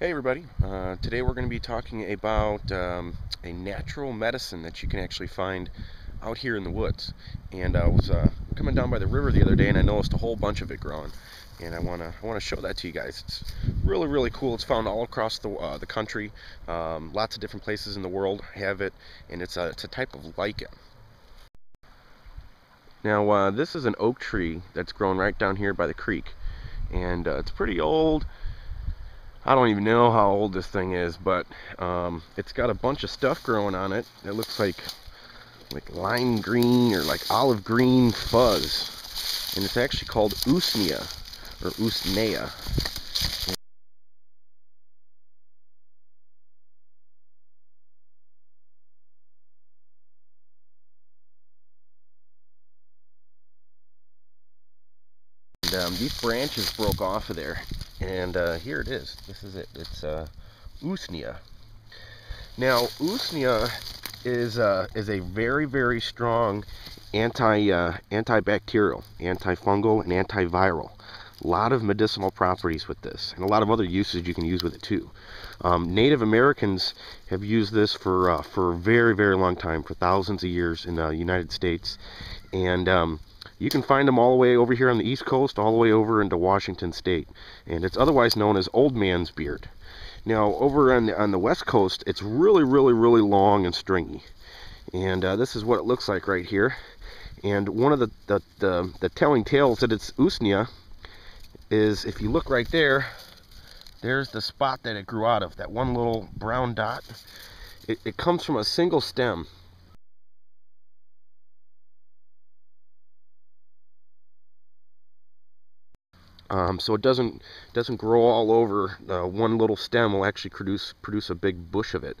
Hey everybody, uh, today we're going to be talking about um, a natural medicine that you can actually find out here in the woods. And I was uh, coming down by the river the other day and I noticed a whole bunch of it growing. And I want to I want to show that to you guys. It's really really cool. It's found all across the, uh, the country. Um, lots of different places in the world have it and it's a, it's a type of lichen. Now uh, this is an oak tree that's grown right down here by the creek. And uh, it's pretty old I don't even know how old this thing is, but um, it's got a bunch of stuff growing on it. It looks like like lime green or like olive green fuzz. And it's actually called usnea or usnea. And um, these branches broke off of there and uh, here it is. This is it. It's uh, Usnea. Now, Usnea is uh, is a very very strong anti uh, antibacterial, antifungal, and antiviral. A lot of medicinal properties with this, and a lot of other uses you can use with it too. Um, Native Americans have used this for uh, for a very very long time, for thousands of years in the United States, and um, you can find them all the way over here on the east coast, all the way over into Washington state. And it's otherwise known as old man's beard. Now, over on the, on the west coast, it's really, really, really long and stringy. And uh, this is what it looks like right here. And one of the, the, the, the telling tales that it's Usnea is if you look right there, there's the spot that it grew out of, that one little brown dot. It, it comes from a single stem. Um, so it doesn't doesn't grow all over. Uh, one little stem will actually produce produce a big bush of it.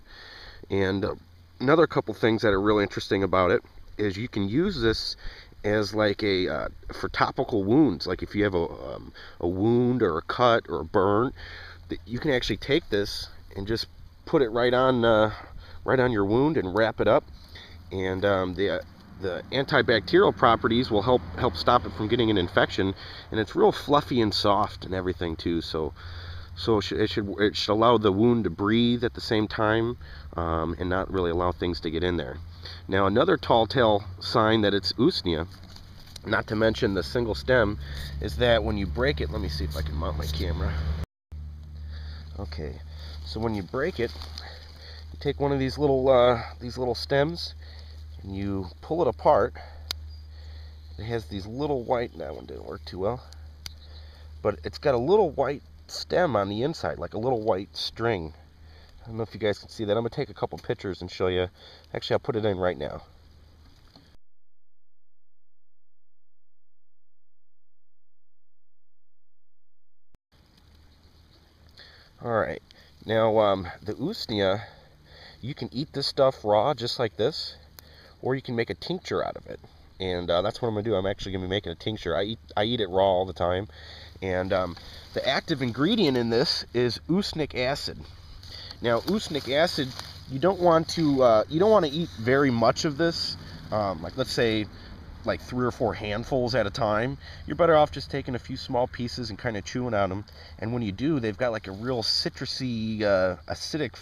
And uh, another couple things that are really interesting about it is you can use this as like a uh, for topical wounds. Like if you have a um, a wound or a cut or a burn, that you can actually take this and just put it right on uh, right on your wound and wrap it up. And um, the the antibacterial properties will help help stop it from getting an infection and it's real fluffy and soft and everything too so so it should, it should, it should allow the wound to breathe at the same time um, and not really allow things to get in there. Now another tall tale sign that it's usnea not to mention the single stem is that when you break it let me see if I can mount my camera. Okay so when you break it you take one of these little uh, these little stems and you pull it apart. It has these little white that one didn't work too well. But it's got a little white stem on the inside like a little white string. I don't know if you guys can see that. I'm gonna take a couple pictures and show you. Actually I'll put it in right now. Alright, now um, the usnea, you can eat this stuff raw just like this or you can make a tincture out of it. And uh, that's what I'm gonna do. I'm actually gonna be making a tincture. I eat I eat it raw all the time, and um, the active ingredient in this is usnic acid. Now, usnic acid, you don't want to uh, you don't want to eat very much of this. Um, like let's say like three or four handfuls at a time. You're better off just taking a few small pieces and kind of chewing on them. And when you do, they've got like a real citrusy, uh, acidic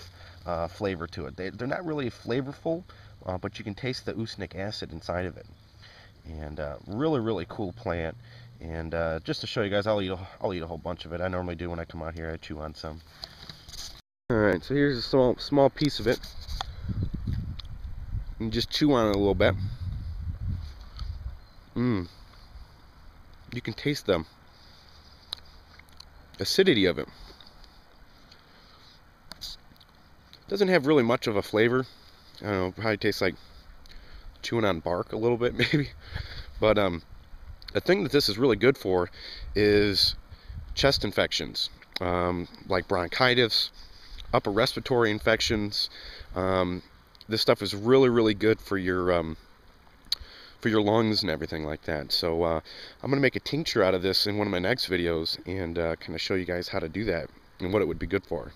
uh, flavor to it. They, they're not really flavorful, uh, but you can taste the usnic acid inside of it. And uh, really, really cool plant. And uh, just to show you guys, I'll eat, a, I'll eat a whole bunch of it. I normally do when I come out here. I chew on some. Alright, so here's a small, small piece of it. You just chew on it a little bit. Mmm. You can taste the acidity of it. Doesn't have really much of a flavor. I don't know, probably tastes like chewing on bark a little bit maybe. But um, the thing that this is really good for is chest infections, um, like bronchitis, upper respiratory infections. Um, this stuff is really, really good for your um, for your lungs and everything like that. So uh, I'm going to make a tincture out of this in one of my next videos and uh, kind of show you guys how to do that and what it would be good for.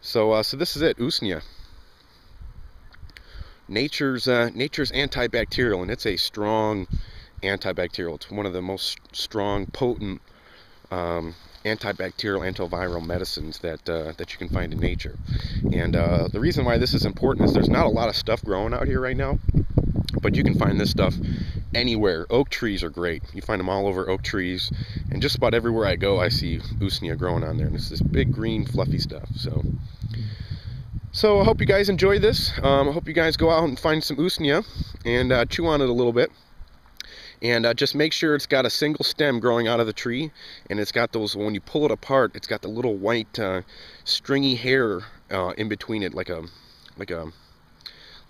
So, uh, so this is it, usnea nature's uh, nature's antibacterial, and it's a strong antibacterial. It's one of the most strong, potent um, antibacterial, antiviral medicines that uh, that you can find in nature. And uh, the reason why this is important is there's not a lot of stuff growing out here right now, but you can find this stuff anywhere. Oak trees are great. You find them all over oak trees, and just about everywhere I go, I see usnea growing on there. And it's this big green, fluffy stuff. So. So I hope you guys enjoy this. Um, I hope you guys go out and find some usnea and uh, chew on it a little bit. And uh, just make sure it's got a single stem growing out of the tree. And it's got those when you pull it apart it's got the little white uh, stringy hair uh, in between it like a like a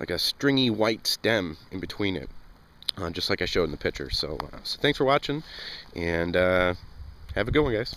like a stringy white stem in between it uh, just like I showed in the picture. So, uh, so thanks for watching and have a good one guys